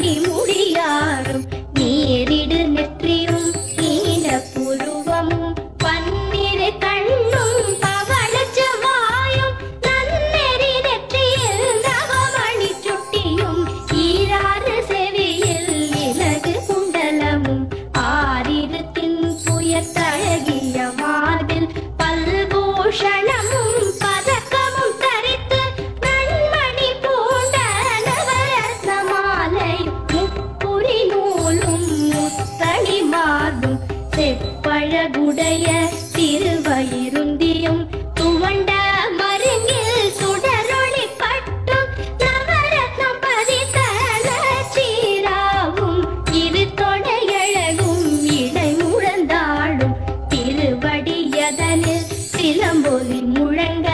மணி முடியாரும் நீரிடு நெற்றியும் நீல புருவமும் பன்னிரு கண்ணும் பவளச்ச வாயும் நன்னெறி நெற்றியில் நவமணி சுட்டியும் செப்பழகுடைய திருவயிருந்தியும் துவண்ட மருங்கில் சுடரொளி பட்டும் நவரத்னம் பதித்த சீராவும் இரு தொடையழகும் இடை முழந்தாடும் திருவடியதனில் சிலம்பொலி முழங்க